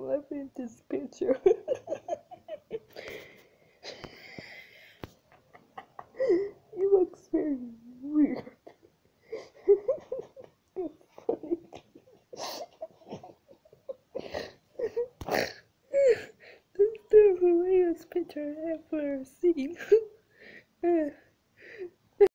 loving this picture. you look very weird. That's the weirdest picture I've ever seen.